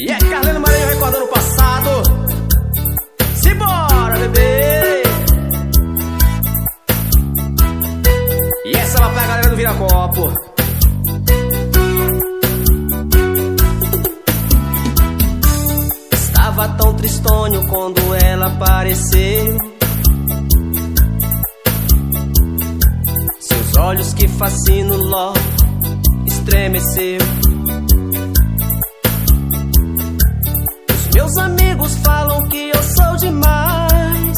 E é Carleno Maranhão recordando o passado. Simbora, bebê! E essa é pra galera do Vira-Copo. Estava tão tristonho quando ela apareceu. Seus olhos que fascinam logo estremeceu. Meus amigos falam que eu sou demais.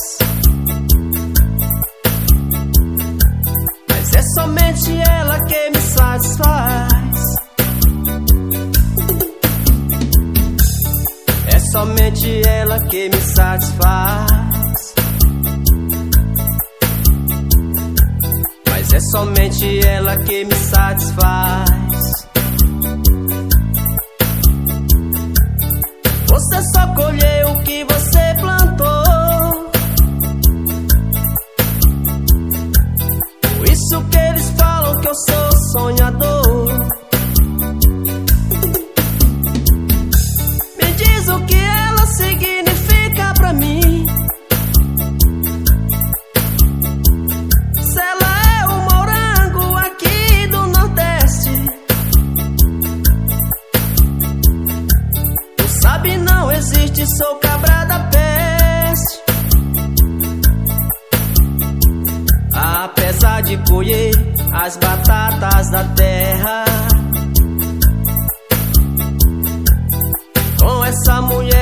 Mas é somente ela que me satisfaz. É somente ela que me satisfaz. Mas é somente ela que me satisfaz. Só colheu o que você plantou. Por isso que eles falam que eu sou sonhador. Essa mulher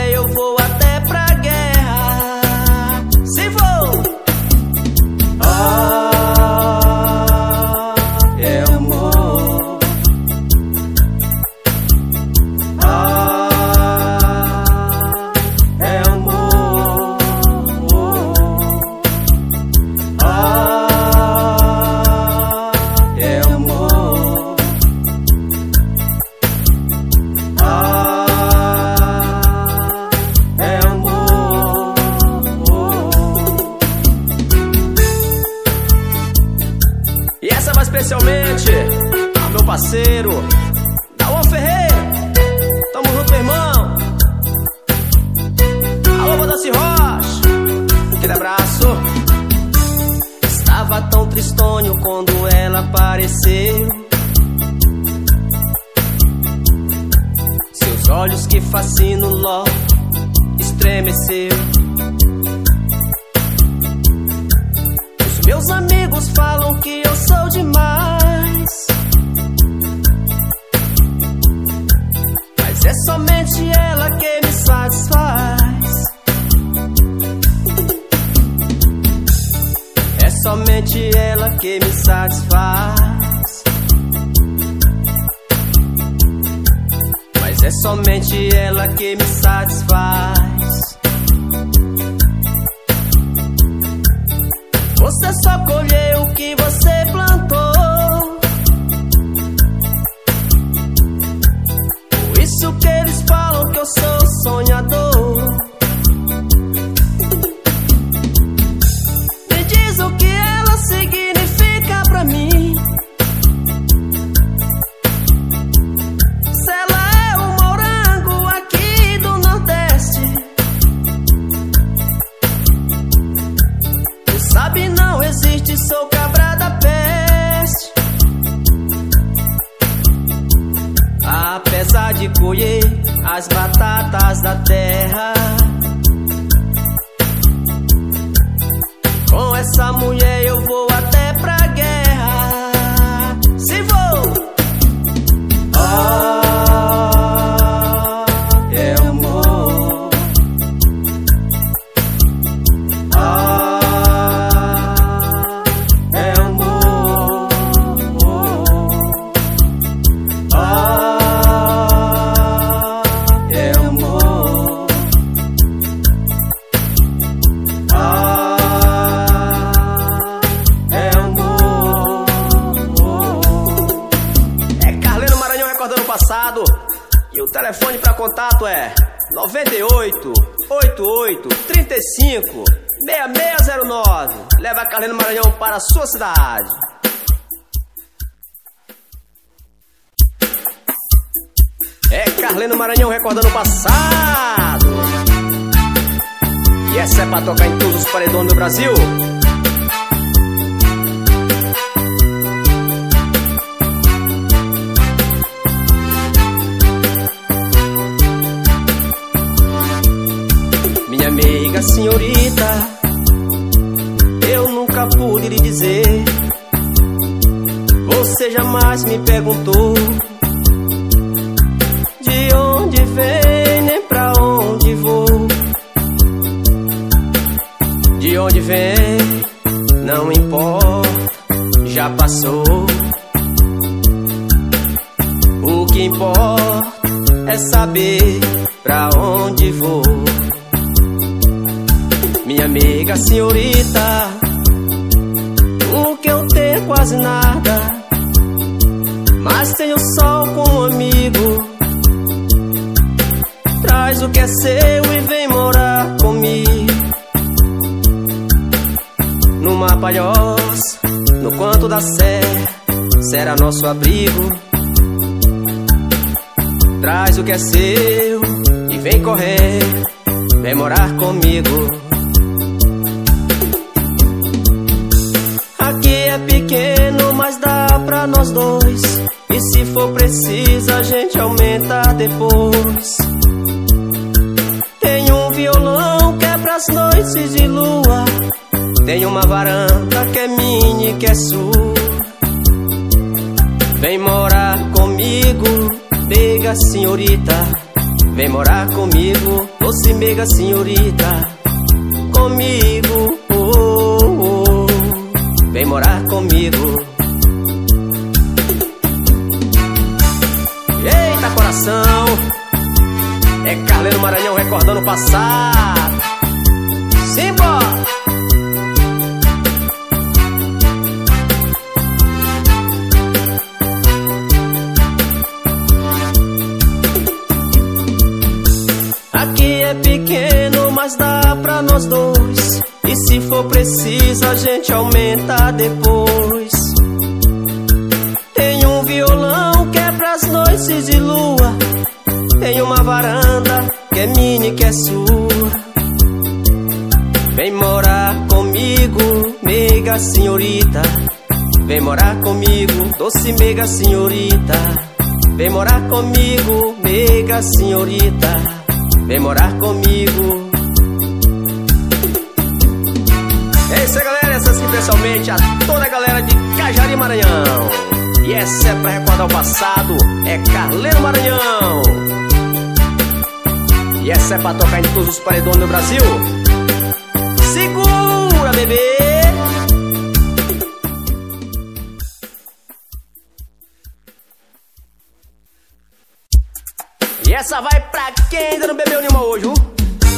olhos que fascinam logo estremeceu. Os meus amigos falam que eu sou demais. Mas é somente ela que me satisfaz. É somente ela que me satisfaz. É somente ela que me satisfaz. Você só colheu o que você plantou. Por isso que eles falam que eu sou sonhador. 35 6609. Leva Carleno Maranhão para a sua cidade. É Carleno Maranhão recordando o passado. E essa é pra tocar em todos os paredões do Brasil. Amiga senhorita, eu nunca pude lhe dizer. Você jamais me perguntou de onde vem nem pra onde vou. De onde vem, não importa, já passou. O que importa é saber senhorita, o que eu tenho é quase nada, mas tenho sol um amigo. Traz o que é seu e vem morar comigo. Numa palhoça, no canto da serra, será nosso abrigo. Traz o que é seu e vem correr, vem morar comigo. Mas dá pra nós dois. E se for preciso, a gente aumenta depois. Tem um violão que é pras noites de lua. Tem uma varanda que é minha e que é sua. Vem morar comigo, mega senhorita. Vem morar comigo, doce mega senhorita. Comigo, oh, oh, oh. vem morar comigo. Coração, é Carleiro Maranhão recordando o passado. Simbora! Aqui é pequeno, mas dá pra nós dois. E se for preciso, a gente aumenta depois. Pras noites de lua. Tem uma varanda que é minha e que é sua. Vem morar comigo, mega senhorita. Vem morar comigo, doce mega senhorita. Vem morar comigo, mega senhorita. Vem morar comigo. É isso aí, galera. Essa aqui, especialmente a toda a galera de Cajari Maranhão. E essa é pra recordar o passado. É Carleiro Maranhão. E essa é pra tocar em todos os paredões do Brasil. Segura, bebê. E essa vai pra quem ainda não bebeu nenhuma hoje, viu?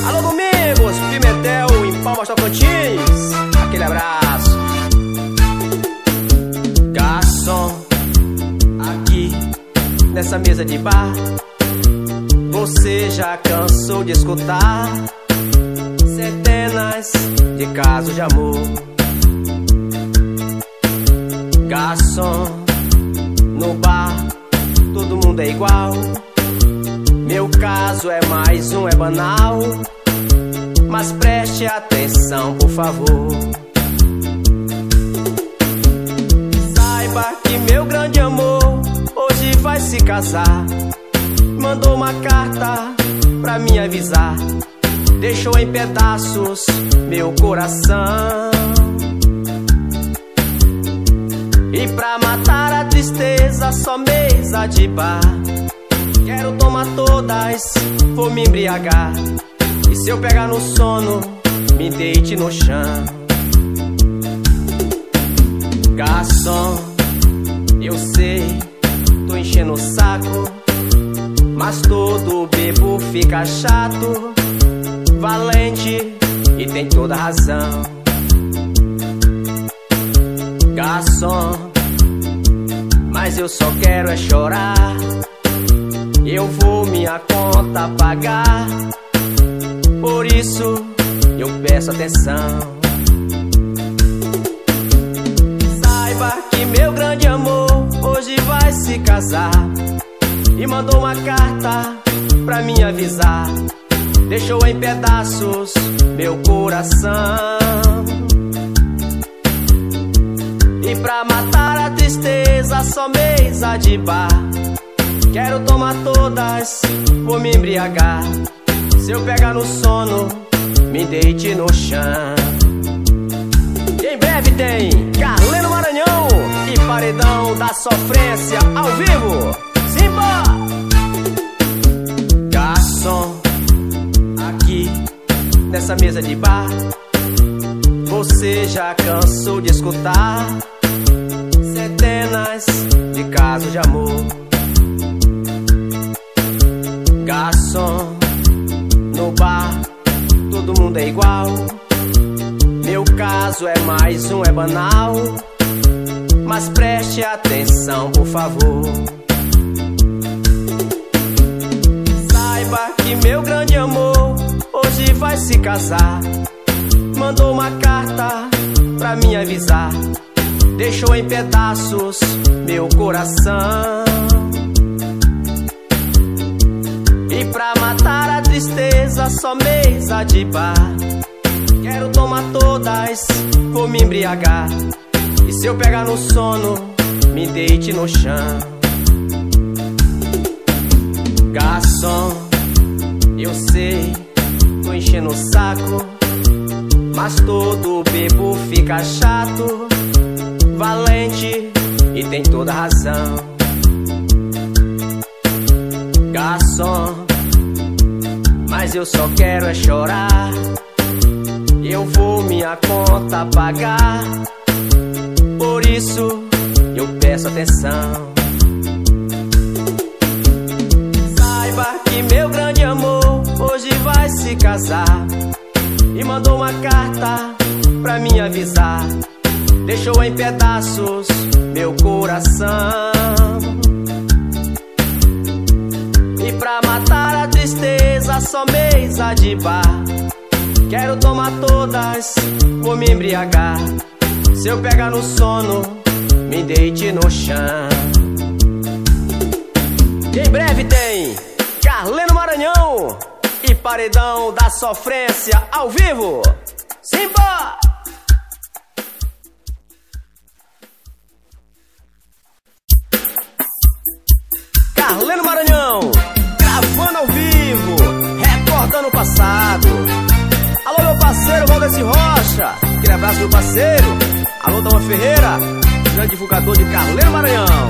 Alô, Domingos, Pimentel, em Palmas Tocantins. Aquele abraço. Nessa mesa de bar. Você já cansou de escutar centenas de casos de amor. Garçom, no bar, todo mundo é igual. Meu caso é mais um, é banal. Mas preste atenção, por favor. Saiba que meu grande amor hoje vai se casar. Mandou uma carta pra me avisar. Deixou em pedaços meu coração. E pra matar a tristeza, só mesa de bar. Quero tomar todas, vou me embriagar. E se eu pegar no sono, me deite no chão. Garçom, eu sei, enchendo o saco. Mas todo bebo fica chato. Valente e tem toda razão. Garçom, mas eu só quero é chorar. Eu vou minha conta pagar. Por isso eu peço atenção. Saiba que meu grande amor casar. e mandou uma carta pra me avisar. Deixou em pedaços meu coração. E pra matar a tristeza, só mesa de bar. Quero tomar todas, vou me embriagar. Se eu pegar no sono, me deite no chão. Em breve tem Carleno Maranhão Paredão da Sofrência ao vivo. Simba! Garçom, aqui nessa mesa de bar, você já cansou de escutar centenas de casos de amor. Garçom, no bar, todo mundo é igual. Meu caso é mais um, é banal. Mas preste atenção, por favor. Saiba que meu grande amor hoje vai se casar. Mandou uma carta pra me avisar. Deixou em pedaços meu coração. E pra matar a tristeza, só mesa de bar. Quero tomar todas, vou me embriagar. E se eu pegar no sono, me deite no chão. Garçom, eu sei, tô enchendo o saco. Mas todo bebo fica chato, valente e tem toda razão. Garçom, mas eu só quero é chorar. Eu vou minha conta pagar. Por isso eu peço atenção. Saiba que meu grande amor hoje vai se casar. E mandou uma carta pra me avisar. Deixou em pedaços meu coração. E pra matar a tristeza, só mesa de bar. Quero tomar todas, vou me embriagar. Se eu pegar no sono, me deite no chão. E em breve tem Carleno Maranhão e Paredão da Sofrência ao vivo. Simba! Carleno Maranhão, gravando ao vivo, recordando o passado. Alô, meu parceiro Valdeci Rocha, aquele abraço, meu parceiro. Alô, Dama Ferreira, grande divulgador de Carleno Maranhão.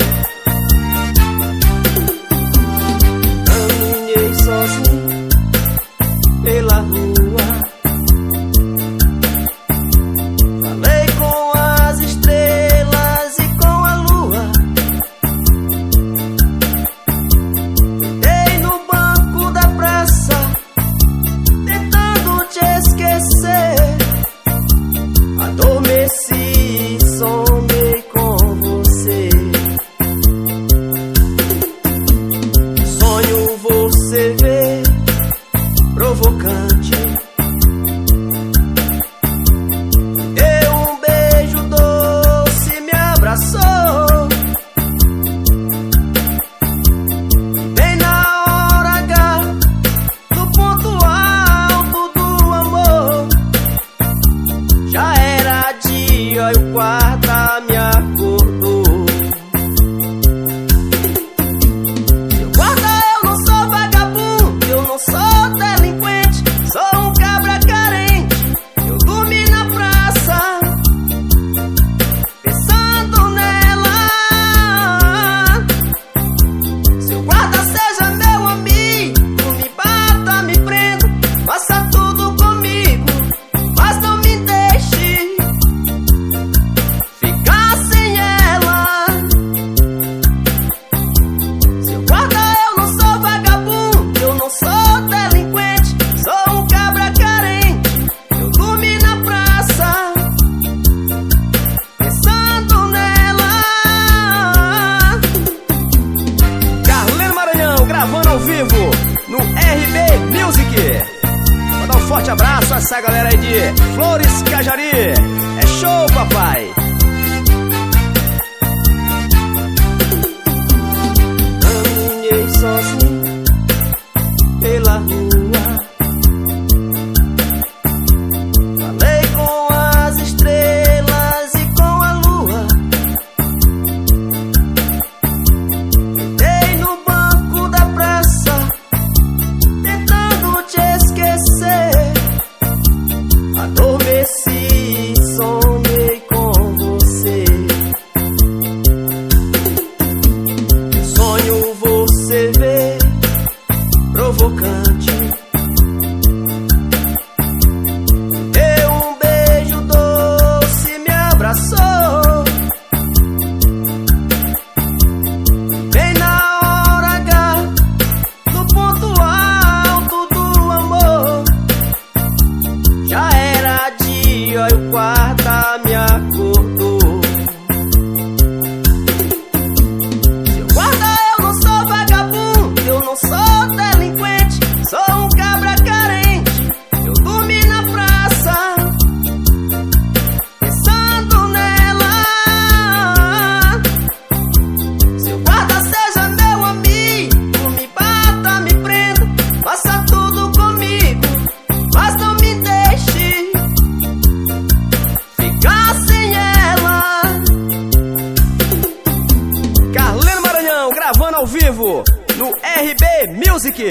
RB Music.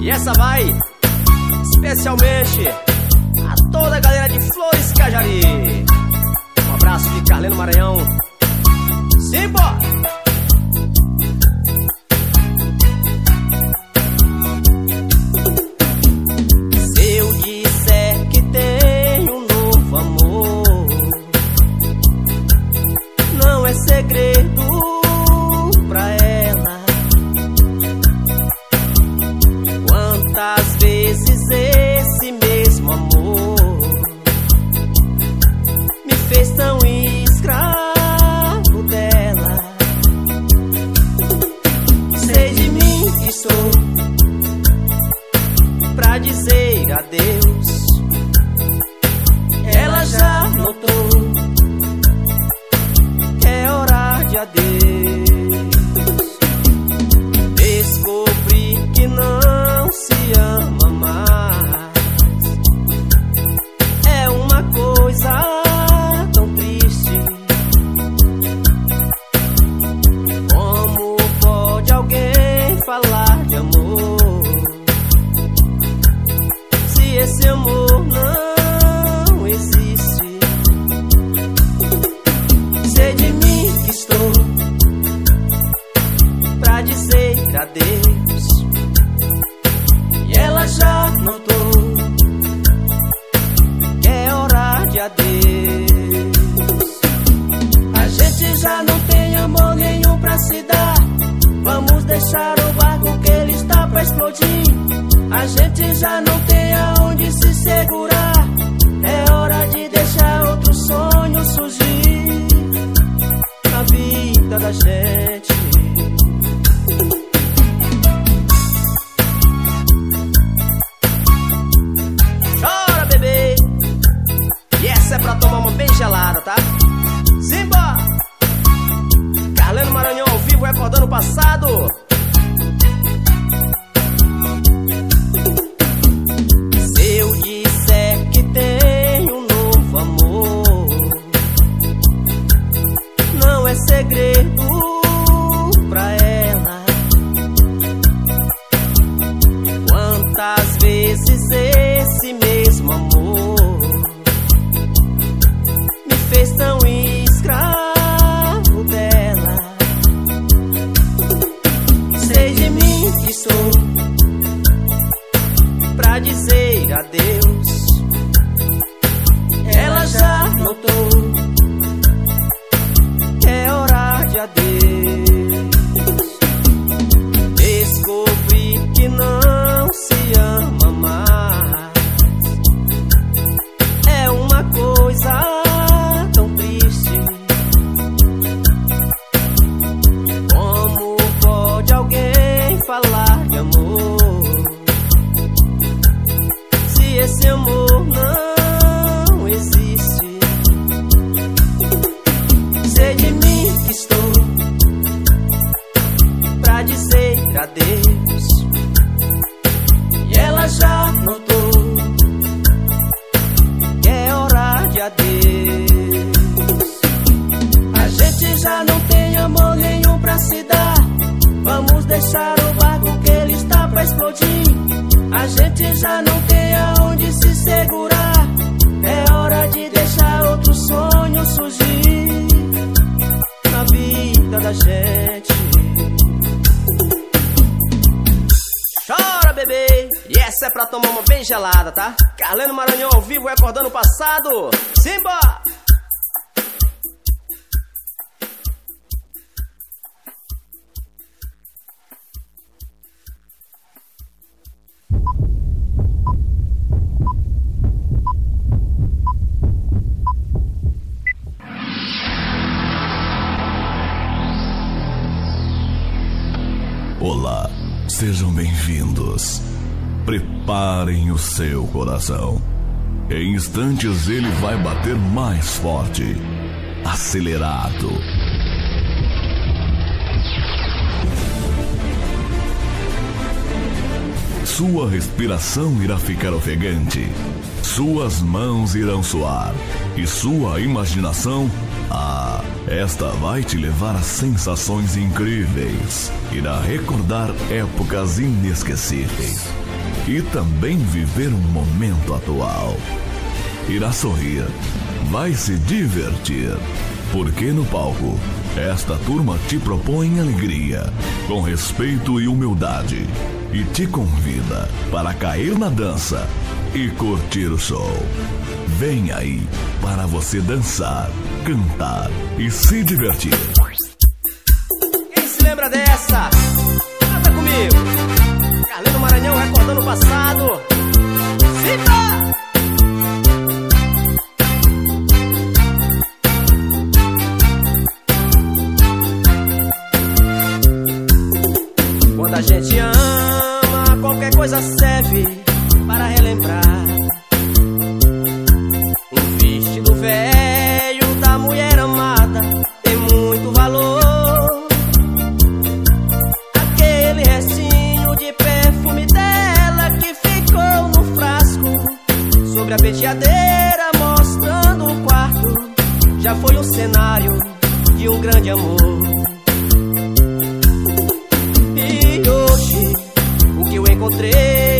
E essa vai especialmente a toda a galera de Flores Cajari. Um abraço de Carleno Maranhão. Simbora! Thursday. Coração. Em instantes ele vai bater mais forte, acelerado. Sua respiração irá ficar ofegante, suas mãos irão suar e sua imaginação, ah, esta vai te levar a sensações incríveis. Irá recordar épocas inesquecíveis e também viver um momento atual. Irá sorrir, vai se divertir, porque no palco esta turma te propõe alegria, com respeito e humildade, e te convida para cair na dança e curtir o show. Vem aí para você dançar, cantar e se divertir. Quem se lembra dessa? Canta comigo. Carlino Maranhão recordando o passado. Cita! Quando a gente ama, qualquer coisa serve penteadeira mostrando o quarto. Já foi um cenário de um grande amor. E hoje o que eu encontrei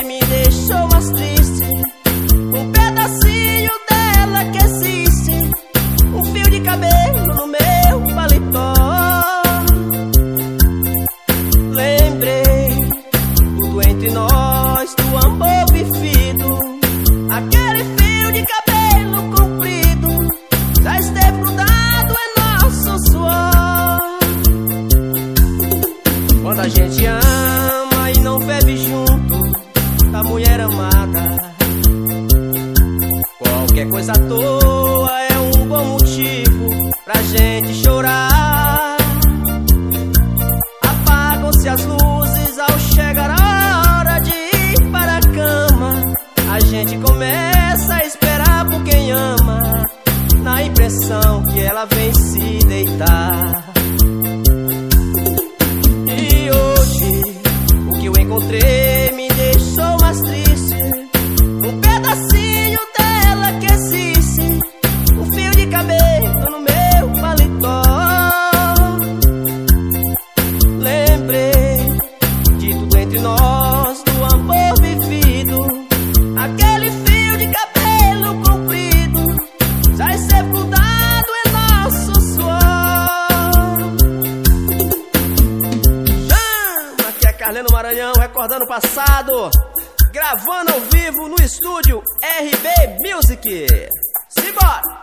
pra gente chorar. Apagam-se as luzes ao chegar a hora de ir para a cama. A gente começa a esperar por quem ama, na impressão que ela vem se deitar. E hoje o que eu encontrei Gravando ao vivo no estúdio RB Music. Simbora!